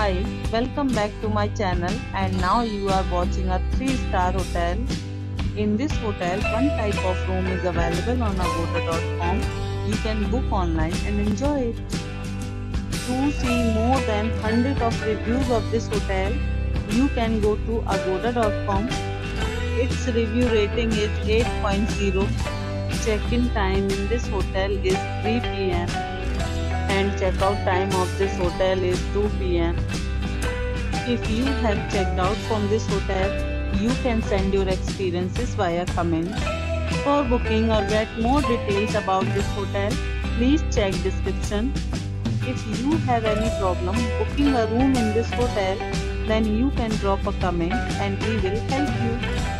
Hi, welcome back to my channel and now you are watching a 3-star hotel. In this hotel, one type of room is available on agoda.com. You can book online and enjoy it. To see more than 100 of reviews of this hotel, you can go to agoda.com. Its review rating is 8.0. Check-in time in this hotel is 3 pm and checkout time of this hotel is 2 pm. If you have checked out from this hotel, you can send your experiences via comments. For booking or get more details about this hotel, please check description. If you have any problem booking a room in this hotel, then you can drop a comment and we will help you.